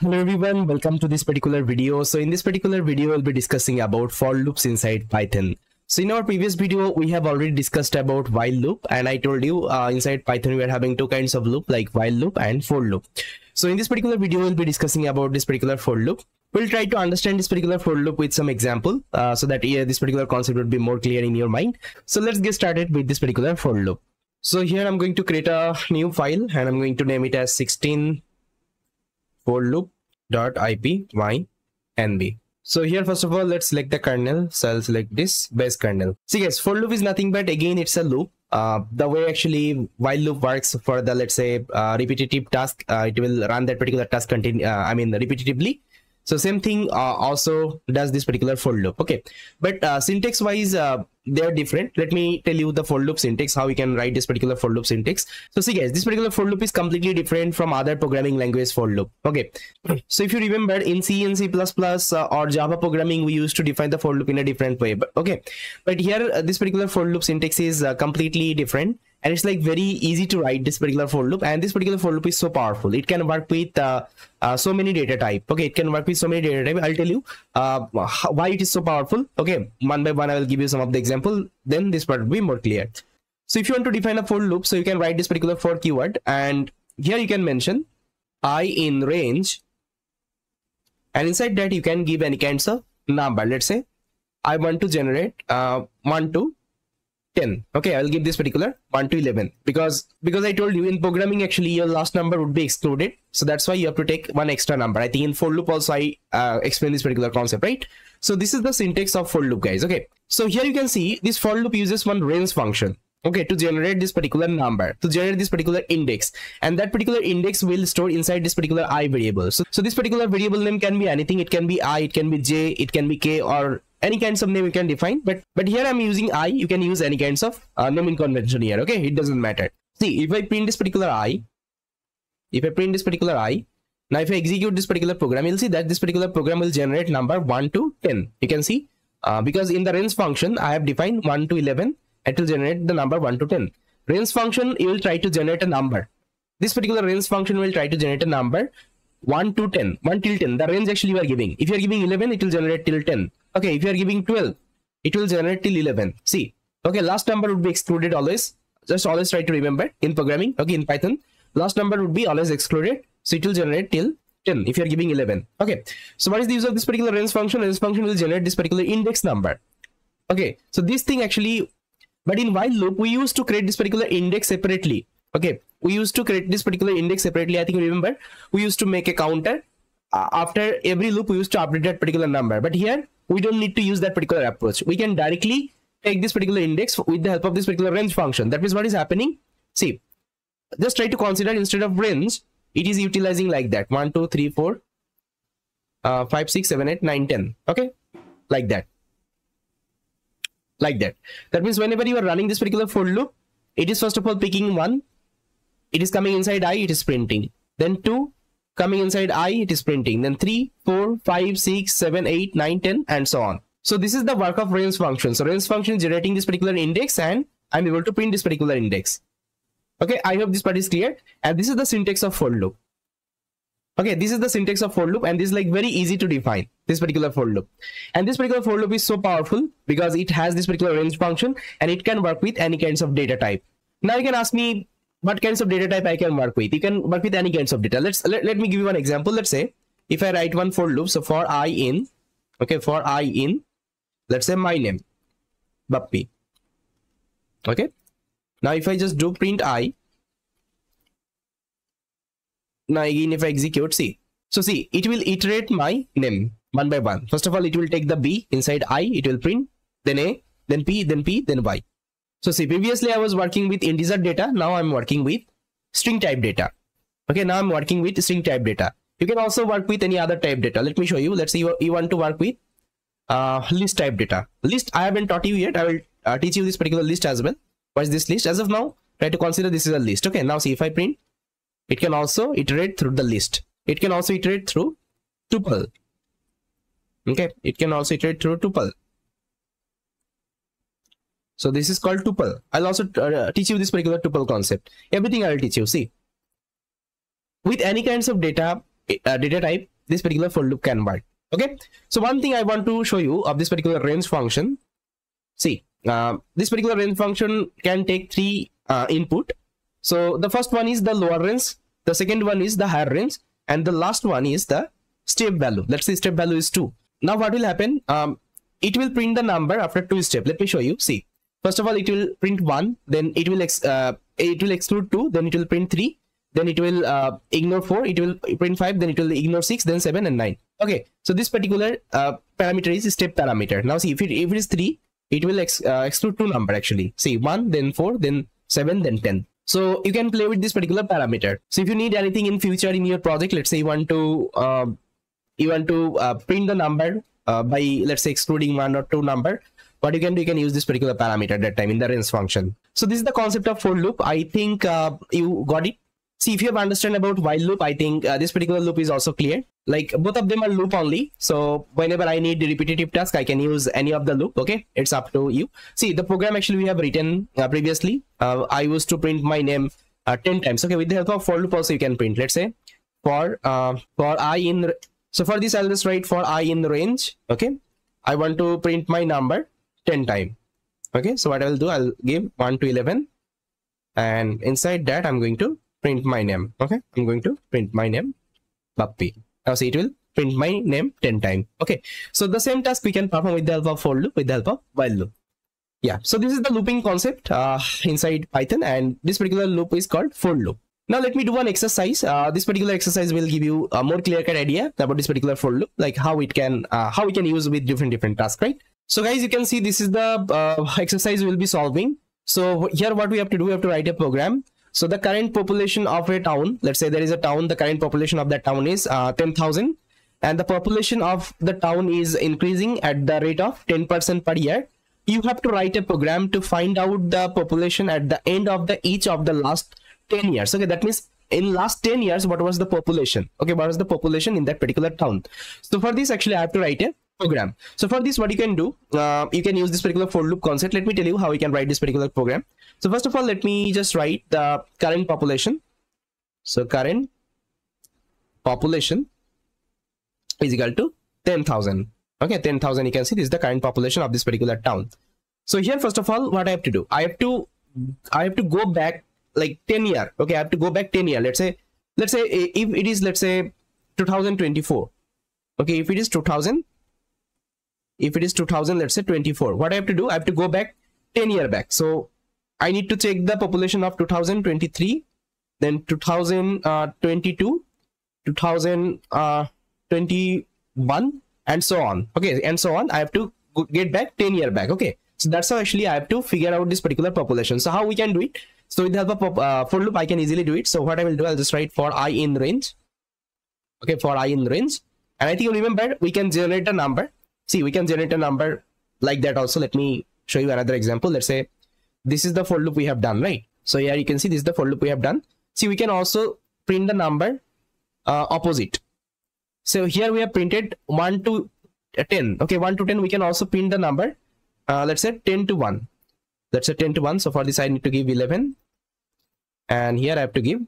Hello everyone, welcome to this particular video. So in this particular video, we'll be discussing about for loops inside Python. So in our previous video, we have already discussed about while loop and I told you uh, inside Python, we are having two kinds of loop like while loop and for loop. So in this particular video, we'll be discussing about this particular for loop. We'll try to understand this particular for loop with some example uh, so that this particular concept would be more clear in your mind. So let's get started with this particular for loop. So here I'm going to create a new file and I'm going to name it as 16 for loop dot ipynb so here first of all let's select the kernel. So i'll select this base kernel. See guys for loop is nothing but again it's a loop. Uh, the way actually while loop works for the let's say uh, repetitive task uh, it will run that particular task continue uh, i mean repetitively so same thing uh, also does this particular for loop. Okay. But uh, syntax wise they're different. Let me tell you the for loop syntax how we can write this particular for loop syntax. So see guys this particular for loop is completely different from other programming language for loop. Okay. So if you remember in c and c++ uh, or java programming we used to define the for loop in a different way but okay. But here uh, this particular for loop syntax is uh, completely different and it's like very easy to write this particular for loop. And this particular for loop is so powerful. It can work with uh, uh, so many data type. Okay it can work with so many data type. I'll tell you uh, how, why it is so powerful. Okay one by one i will give you some of the example. Then this part will be more clear. So if you want to define a for loop so you can write this particular for keyword. And here you can mention i in range. And inside that you can give any kinds of number. Let's say i want to generate uh, 1 to 10 okay i'll give this particular 1 to 11 because because i told you in programming actually your last number would be excluded. So that's why you have to take one extra number. I think in for loop also i uh, explain this particular concept right? So this is the syntax of for loop guys. Okay. So here you can see this for loop uses one range function okay to generate this particular number to generate this particular index. And that particular index will store inside this particular i variable. So, so this particular variable name can be anything. It can be i it can be j it can be k or any kinds of name you can define but but here i'm using i. You can use any kinds of uh, naming convention here okay? It doesn't matter. See if i print this particular i if i print this particular i now if i execute this particular program you'll see that this particular program will generate number 1 to 10 you can see uh, because in the range function i have defined 1 to 11 it will generate the number 1 to 10 range function you will try to generate a number. This particular range function will try to generate a number 1 to 10 1 till 10 the range actually you are giving. If you are giving 11 it will generate till 10 okay if you are giving 12 it will generate till 11 see okay last number would be excluded always. Just always try to remember in programming okay in python. Last number would be always excluded. So it will generate till 10 if you are giving 11 okay so what is the use of this particular range function? Range function will generate this particular index number. Okay so this thing actually but in while loop we used to create this particular index separately. Okay we used to create this particular index separately i think remember. We used to make a counter. Uh, after every loop we used to update that particular number. But here we don't need to use that particular approach. We can directly take this particular index with the help of this particular range function. That means what is happening. See just try to consider instead of range it is utilizing like that. 1 2 3 4 uh, 5 6 7 8 9 10 okay? Like that. Like that. That means whenever you are running this particular for loop it is first of all picking one. It is coming inside i it is printing. Then two coming inside i it is printing. Then 3 4 5 6 7 8 9 10 and so on. So this is the work of range function. So range function is generating this particular index and i'm able to print this particular index. Okay i hope this part is clear. And this is the syntax of for loop. Okay this is the syntax of for loop and this is like very easy to define this particular for loop. And this particular for loop is so powerful because it has this particular range function and it can work with any kinds of data type. Now you can ask me what kinds of data type i can work with? You can work with any kinds of data. Let's let, let me give you one example. Let's say if i write one for loop so for i in okay for i in let's say my name bappy okay? Now if i just do print i now again if i execute see so see it will iterate my name one by one. First of all it will take the b inside i it will print then a then p then p then y so see previously i was working with integer data. Now i'm working with string type data. Okay now i'm working with string type data. You can also work with any other type data. Let me show you. Let's say you, you want to work with uh, list type data. List i haven't taught you yet. I will uh, teach you this particular list as well. What is this list. As of now try to consider this is a list. Okay now see if i print it can also iterate through the list. It can also iterate through tuple. Okay it can also iterate through tuple so this is called tuple. I'll also uh, teach you this particular tuple concept. Everything i'll teach you see. With any kinds of data uh, data type this particular for loop can work. Okay? So one thing i want to show you of this particular range function see uh, this particular range function can take three uh, input. So the first one is the lower range the second one is the higher range and the last one is the step value. Let's say step value is 2 now what will happen? Um, it will print the number after two step let me show you see first of all it will print 1 then it will uh, it will exclude 2 then it will print 3 then it will uh, ignore 4 it will print 5 then it will ignore 6 then 7 and 9 okay so this particular uh, parameter is step parameter. Now see if it if it is 3 it will ex uh, exclude two number actually. See 1 then 4 then 7 then 10 so you can play with this particular parameter. So if you need anything in future in your project let's say you want to uh, you want to uh, print the number by let's say excluding one or two number what you can do you can use this particular parameter at that time in the range function. So this is the concept of for loop. I think uh, you got it. See if you have understand about while loop i think uh, this particular loop is also clear. Like both of them are loop only. So whenever i need repetitive task i can use any of the loop okay? It's up to you. See the program actually we have written uh, previously. Uh, i used to print my name uh, 10 times okay? With the help of for loop also you can print. Let's say for uh, for i in so for this i'll just write for i in range okay? I want to print my number 10 time. Okay so what i will do i'll give 1 to 11 and inside that i'm going to print my name. Okay i'm going to print my name bappy now see it will print my name 10 times okay so the same task we can perform with the help of for loop with the help of while loop. Yeah so this is the looping concept uh, inside python. And this particular loop is called for loop. Now let me do one exercise. Uh, this particular exercise will give you a more clear cut idea about this particular for loop like how it can uh, how we can use with different different tasks right so guys you can see this is the uh, exercise we'll be solving so here what we have to do we have to write a program so the current population of a town, let's say there is a town, the current population of that town is uh, 10,000 and the population of the town is increasing at the rate of 10% per year. You have to write a program to find out the population at the end of the each of the last 10 years. Okay, that means in last 10 years, what was the population? Okay, what was the population in that particular town? So for this, actually, I have to write a program. So for this, what you can do, uh, you can use this particular for loop concept. Let me tell you how we can write this particular program. So first of all, let me just write the current population. So current population is equal to 10,000. Okay, 10,000, you can see this is the current population of this particular town. So here, first of all, what I have to do, I have to, I have to go back like 10 year. Okay, I have to go back 10 year. Let's say, let's say if it is, let's say 2024. Okay, if it is 2000, if it is 2000 let's say 24 what i have to do? I have to go back 10 year back. So i need to check the population of 2023 then 2022 2021 and so on. Okay and so on. I have to get back 10 year back. Okay so that's how actually i have to figure out this particular population. So how we can do it? So with the help of uh, for loop i can easily do it. So what i will do i'll just write for i in range. Okay for i in range. And i think you remember we can generate a number see we can generate a number like that also. Let me show you another example. Let's say this is the for loop we have done right? So here you can see this is the for loop we have done. See we can also print the number uh, opposite. So here we have printed 1 to 10 okay 1 to 10 we can also print the number uh, let's say 10 to 1 let's say 10 to 1 so for this i need to give 11 and here i have to give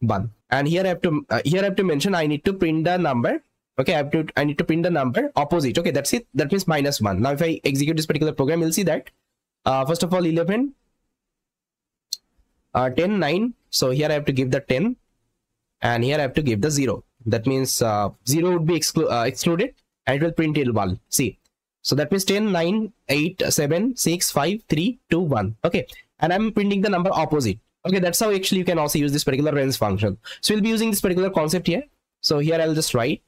1 and here i have to uh, here i have to mention i need to print the number okay i have to i need to print the number. Opposite. Okay that's it. That means minus one. Now if i execute this particular program you'll see that uh, first of all 11 uh, 10 9 so here i have to give the 10 and here i have to give the 0 that means uh, 0 would be exclu uh, excluded and it will print till 1 see? So that means 10 9 8 7 6 5 3 2 1 okay and i'm printing the number opposite. Okay that's how actually you can also use this particular range function. So we'll be using this particular concept here. So here i'll just write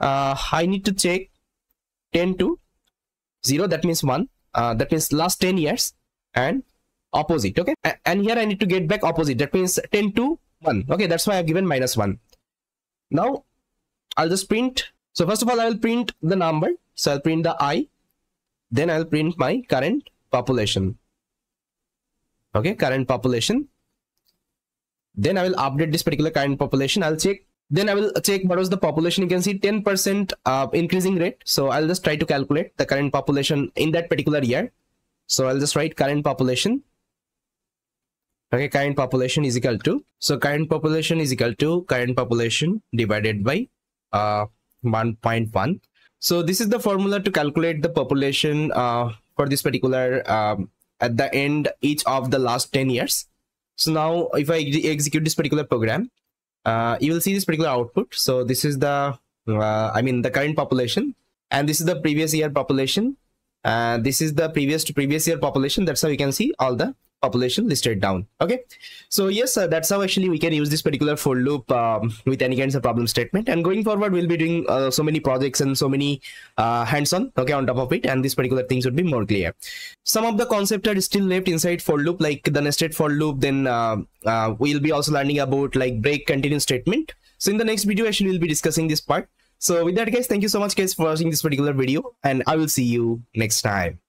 uh, I need to check 10 to 0 that means 1 uh, that means last 10 years and opposite okay? And here I need to get back opposite. That means 10 to 1 okay that's why I've given minus 1 now I'll just print. So first of all I will print the number. So I'll print the I. Then I'll print my current population. Okay current population. Then I will update this particular current population. I'll check then I will check what was the population. You can see 10% uh, increasing rate. So I'll just try to calculate the current population in that particular year. So I'll just write current population okay current population is equal to so current population is equal to current population divided by uh 1.1 so this is the formula to calculate the population uh, for this particular um, at the end each of the last 10 years so now if i ex execute this particular program uh, you will see this particular output. So this is the uh, i mean the current population. And this is the previous year population. Uh, this is the previous to previous year population. That's how you can see all the population listed down. Okay? So yes that's how actually we can use this particular for loop um, with any kinds of problem statement. And going forward we'll be doing uh, so many projects and so many uh, hands-on okay on top of it and these particular things would be more clear. Some of the concepts are still left inside for loop like the nested for loop then uh, uh, we'll be also learning about like break continuous statement. So in the next video actually we'll be discussing this part. So with that guys thank you so much guys for watching this particular video and i will see you next time